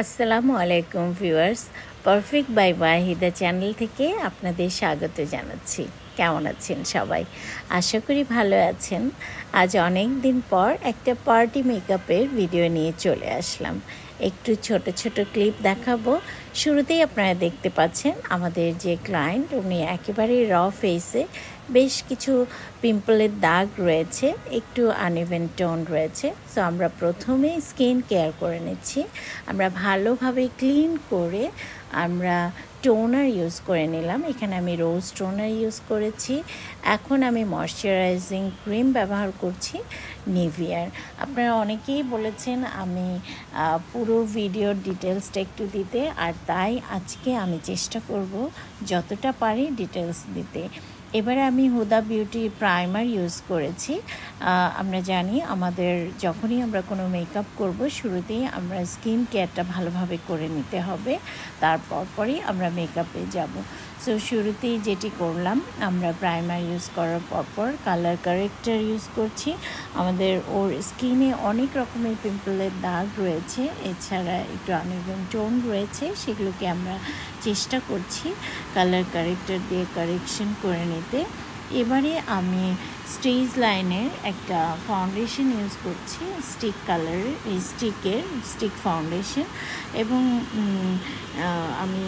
আসসালামু আলাইকুম viewers perfect by Wahida channel থেকে আপনাদের স্বাগত জানাচ্ছি। কেমন আছেন সবাই? আশা করি ভালো আছেন। আজ অনেক দিন পর একটা পার্টি মেকআপের ভিডিও নিয়ে চলে আসলাম। একটু ছোট ছোট ক্লিপ দেখাবো। শুরুতেই আপনারা দেখতে পাচ্ছেন আমাদের যে ক্লায়েন্ট উনি একেবারেই র ফেসে বেশ কিছু পিম্পলের দাগ রয়েছে, একটু আনইভেন টোন রয়েছে। সো আমরা প্রথমে স্কিন কেয়ার করে নিচ্ছি। আমরা ভালোভাবে ক্লিন করে আমরা টোনার ইউজ করে নিলাম। এখানে আমি রোজ টোনার ইউজ করেছি। এখন আমি ময়শ্চারাইজিং ক্রিম ব্যবহার করছি। নিভিয়ার আপনারা অনেকেই বলেছেন আমি পুরো ভিডিওর ডিটেলসটা একটু দিতে, আর তাই আজকে আমি চেষ্টা করব যতটা পারি ডিটেলস দিতে। এবারে আমি হুদা বিউটি প্রাইমার ইউজ করেছি। আমরা জানি আমাদের যখনই আমরা কোনো মেকআপ করব, শুরুতেই আমরা স্কিন কেয়ারটা ভালোভাবে করে নিতে হবে। তারপর পরই আমরা মেকআপে যাব। সো শুরুতেই যেটি করলাম, আমরা প্রাইমার ইউজ করার পরপর কালার কারেক্টার ইউজ করছি। আমাদের ওর স্কিনে অনেক রকমের পিম্পলের দাগ রয়েছে, এছাড়া একটু আনইভেন টোন রয়েছে, সেগুলোকে আমরা চেষ্টা করছি কালার কারেক্টার দিয়ে কারেকশন করে নিতে। এবারে আমি স্টেজ লাইনের একটা ফাউন্ডেশন ইউজ করছি স্টিক কালারের এই স্টিকের স্টিক ফাউন্ডেশন এবং আমি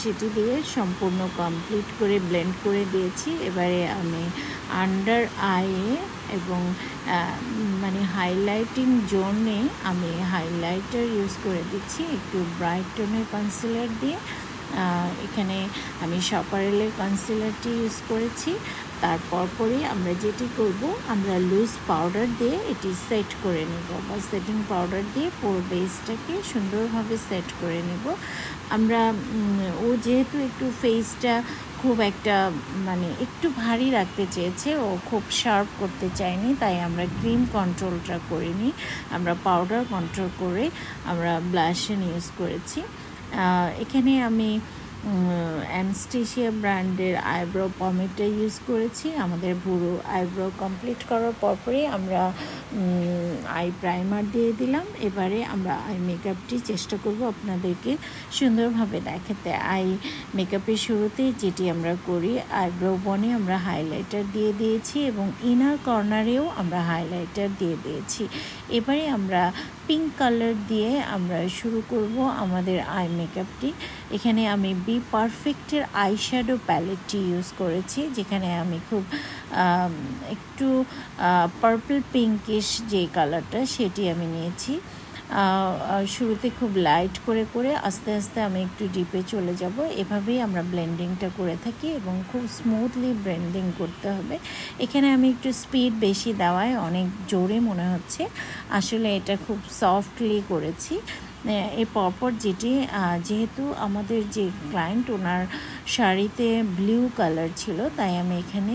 সেটি দিয়ে সম্পূর্ণ কমপ্লিট করে ব্লেন্ড করে দিয়েছি। এবারে আমি আন্ডার আইয়ে এবং মানে হাইলাইটিং জোনে আমি হাইলাইটার ইউজ করে দিচ্ছি। একটু ব্রাইট টোনের কনসিলার দিয়ে এখানে আমি সপারেলের কনসিলারটি ইউজ করেছি। তারপর পরে আমরা যেটি করব, আমরা লুজ পাউডার দিয়ে এটি সেট করে নেব বা সেটিং পাউডার দিয়ে পুরো বেসটাকে সুন্দরভাবে সেট করে নেব। আমরা ও যেহেতু একটু ফেসটা খুব একটা মানে একটু ভারী রাখতে চেয়েছে, ও খুব শার্প করতে চায়নি, তাই আমরা ক্রিম কন্ট্রোলটা করিনি আমরা পাউডার কন্ট্রোল করে আমরা ব্লাশন ইউজ করেছি। এখানে আমি অ্যানস্টেশিয়া ব্র্যান্ডের আইব্রো পমেটটা ইউজ করেছি। আমাদের পুরো আইব্রো কমপ্লিট করার পরপরই আমরা আই প্রাইমার দিয়ে দিলাম। এবারে আমরা আই মেকআপটি চেষ্টা করব আপনাদেরকে সুন্দরভাবে দেখাতে। আই মেকআপের শুরুতেই যেটি আমরা করি, আইব্রো বনে আমরা হাইলাইটার দিয়ে দিয়েছি এবং ইনার কর্নারেও আমরা হাইলাইটার দিয়ে দিয়েছি। এবারে আমরা পিঙ্ক কালার দিয়ে আমরা শুরু করব আমাদের আই মেকআপটি। এখানে আমি বি পারফেক্টের আই শ্যাডো প্যালেটটি ইউজ করেছি, যেখানে আমি খুব একটু পার্পল পিঙ্কিশ যে কালারটা সেটি আমি নিয়েছি। শুরুতে খুব লাইট করে করে আস্তে আস্তে আমি একটু ডিপে চলে যাব। এভাবেই আমরা ব্লেন্ডিংটা করে থাকি এবং খুব স্মুথলি ব্লেন্ডিং করতে হবে। এখানে আমি একটু স্পিড বেশি দেওয়ায় অনেক জোরে মনে হচ্ছে। আসলে এটা খুব সফটলি করেছি। এর পরপর যেটি যেহেতু আমাদের যে ক্লায়েন্ট ওনার শাড়িতে ব্লু কালার ছিল, তাই আমি এখানে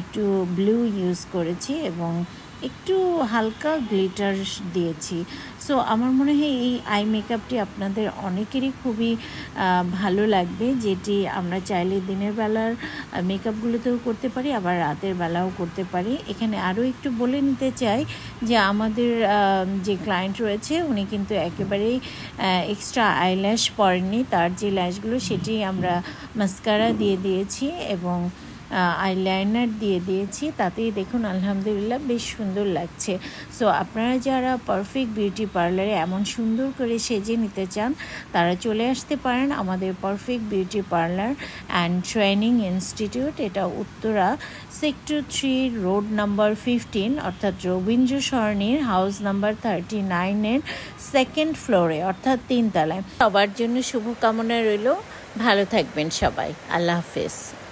একটু ব্লু ইউজ করেছি এবং একটু হালকা গ্লিটার দিয়েছি। সো আমার মনে হয় এই আই মেকআপটি আপনাদের অনেকেরই খুবই ভালো লাগবে। যেটি আমরা চাইলে দিনের বেলার মেকআপগুলোতেও করতে পারি, আবার রাতের বেলাও করতে পারি। এখানে আরও একটু বলে নিতে চাই যে, আমাদের যে ক্লায়েন্ট রয়েছে, উনি কিন্তু একেবারেই এক্সট্রা আইল্যাশ পরেননি। তার যে ল্যাশগুলো সেটি আমরা মাস্কারা দিয়ে দিয়েছি এবং আইলাইনার দিয়ে দিয়েছি। তাতেই দেখুন, আলহামদুলিল্লাহ বেশ সুন্দর লাগছে। সো আপনারা যারা পারফেক্ট বিউটি পার্লারে এমন সুন্দর করে সেজে নিতে চান, তারা চলে আসতে পারেন আমাদের perfect beauty parlour and training institute এটা Uttara sector three road number fifteen অর্থাৎ রবীন্দ্র সরণির হাউস নাম্বার থার্টি নাইনের সেকেন্ড ফ্লোরে অর্থাৎ তিনতলায়। সবার জন্য শুভকামনা রইল। ভালো থাকবেন সবাই। আল্লাহ হাফেজ।